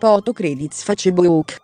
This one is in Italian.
Poto Credits Facebook